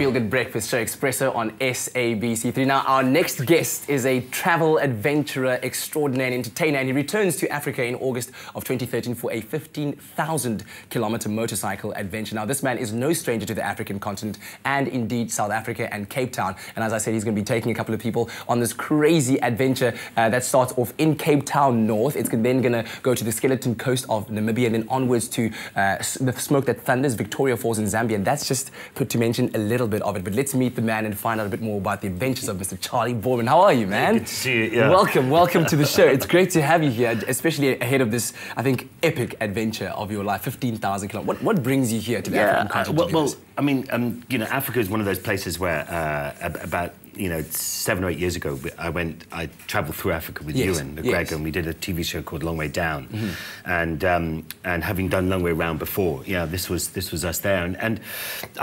Feel Good Breakfast Show Expresso on SABC3. Now, our next guest is a travel adventurer extraordinaire and entertainer, and he returns to Africa in August of 2013 for a 15,000 kilometer motorcycle adventure. Now, this man is no stranger to the African continent and indeed South Africa and Cape Town. And as I said, he's going to be taking a couple of people on this crazy adventure uh, that starts off in Cape Town North. It's then going to go to the skeleton coast of Namibia and then onwards to uh, the smoke that thunders, Victoria Falls in Zambia. And that's just to mention a little bit of it. But let's meet the man and find out a bit more about the adventures of Mr. Charley Boorman. How are you, man? Good to see you. Yeah. Welcome, welcome to the show. It's great to have you here, especially ahead of this, I think, epic adventure of your life, 15,000 kilometers. What, what brings you here to the yeah, African continent? Uh, well, well, I mean, um, you know, Africa is one of those places where uh, about you know seven or eight years ago, I went, I travelled through Africa with yes. Ewan McGregor, yes. and we did a TV show called Long Way Down, mm -hmm. and um, and having done Long Way Round before, yeah, this was this was us there, and, and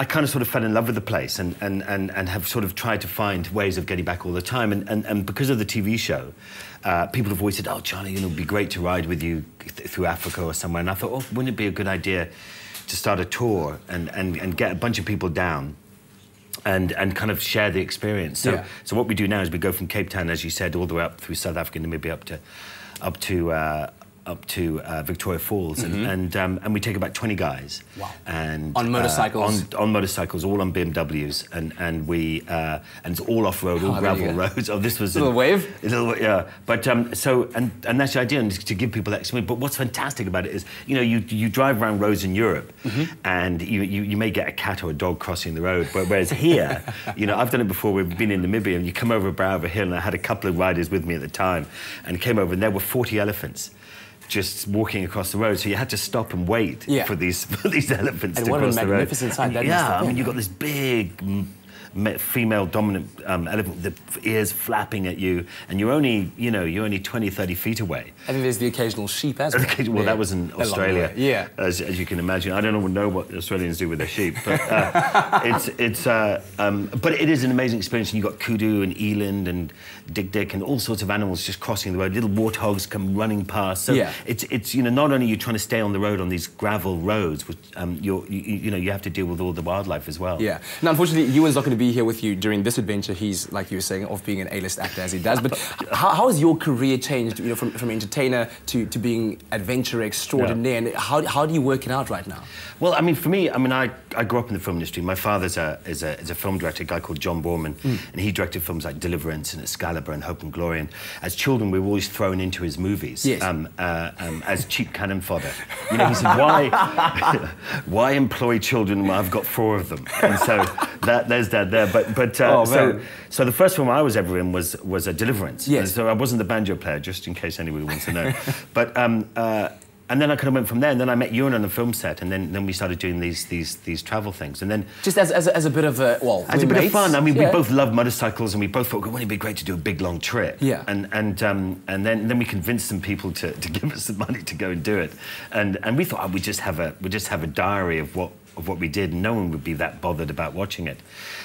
I kind of sort of fell in love with the place, and and and and have sort of tried to find ways of getting back all the time, and and, and because of the TV show. Uh, people have always said, "Oh, Charley, you know, it'd be great to ride with you th through Africa or somewhere." And I thought, "Oh, wouldn't it be a good idea to start a tour and, and, and get a bunch of people down and and kind of share the experience. So Yeah. so what we do now is we go from Cape Town, as you said, all the way up through South Africa, Namibia, up to up to uh, up to uh, Victoria Falls, and and, um, and we take about 20 guys. Wow. And On uh, motorcycles? on, on motorcycles, all on BMWs, and and we uh, and it's all off road, all Oh, gravel roads. Oh, this was a Little wave? a little, yeah. But um, so, and, and that's the idea, and to give people that experience. But what's fantastic about it is, you know, you, you drive around roads in Europe, Mm-hmm. and you, you, you may get a cat or a dog crossing the road. But whereas here, you know, I've done it before. We've been in Namibia, and you come over a brow of a hill, and I had a couple of riders with me at the time, and came over, and there were 40 elephants. Just walking across the road, so you had to stop and wait Yeah. for these for these elephants And to what a cross the road. magnificent sight And that yeah, must have I mean, you've got this big mm, ma- female dominant um, elephant, the ears flapping at you, and you're only, you know, you're only 20, 30 feet away. I think there's the occasional sheep as well. Well, Yeah. that was in Australia. Yeah. As, as you can imagine, I don't know, what Australians do with their sheep, but uh, it's it's. Uh, um, but it is an amazing experience. And you have got kudu and eland and dik-dik and all sorts of animals just crossing the road. Little warthogs come running past. So Yeah. it's it's you know not only are you trying to stay on the road on these gravel roads, which, um, you're, you you know you have to deal with all the wildlife as well. Yeah. Now, unfortunately, Ewan's not going to be here with you during this adventure. He's, like you were saying, off being an A-list actor as he does. But how, how has your career changed, you know, from, from entertainer to, to being adventurer extraordinaire? And how, how do you work it out right now? Well, I mean, for me, I mean, I, I grew up in the film industry. My father's a, is, a, is a film director, a guy called John Boorman, and he directed films like Deliverance and Excalibur and Hope and Glory. And as children, we were always thrown into his movies Yes. um, uh, um, as cheap cannon fodder. You know, he said, why, why employ children when I've got four of them? And so that, there's that there. But, but uh, Oh, so, so the first film I was ever in was, was a Deliverance. Yes. And so I wasn't the banjo player, just in case anybody wants to know. but um, uh, and then I kind of went from there, and then I met Ewan on the film set, and then, then we started doing these these these travel things, and then Just as, as, a, as a bit of a, well, as a bit mates. of fun. I mean, Yeah. we both love motorcycles, and we both thought, wouldn't it be great to do a big long trip? Yeah. And and um, and then then we convinced some people to, to give us the money to go and do it, and and we thought oh, we'd just have a we just have a diary of what of what we did, and no one would be that bothered about watching it,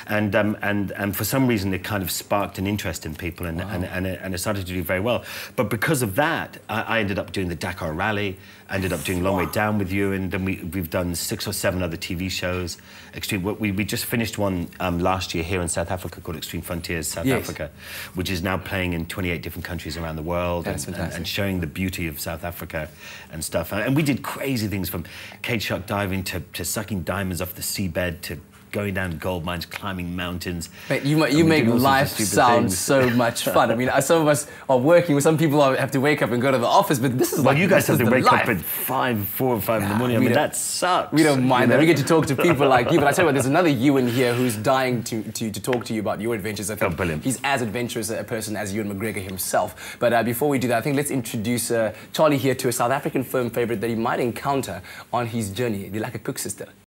and um, and and for some reason it kind of sparked an interest in people, and and, and, it, and it started to do very well. But because of that, I, I ended up doing the Dakar Rally. I ended up doing Long Way Down with you, and then we, we've done six or seven other TV shows. Extreme. We, we just finished one um, last year here in South Africa called Extreme Frontiers South Yes. Africa, which is now playing in 28 different countries around the world and, and, and showing the beauty of South Africa and stuff. And we did crazy things from cage shark diving to, to sucking diamonds off the seabed to going down gold mines, climbing mountains. Mate, you, you make did all sorts of life sound things. so much fun. I mean, some of us are working, with some people are, have to wake up and go to the office, but this is Well, like you guys have to wake life. up at five, four or five in the morning. I mean, that sucks. We don't mind you that. We get to talk to people like you. But I tell you what, there's another Ewan here who's dying to, to, to talk to you about your adventures. I think Oh, brilliant. he's as adventurous a person as Ewan McGregor himself. But uh, before we do that, I think let's introduce uh, Charley here to a South African firm favorite that he might encounter on his journey. They're like a koeksister.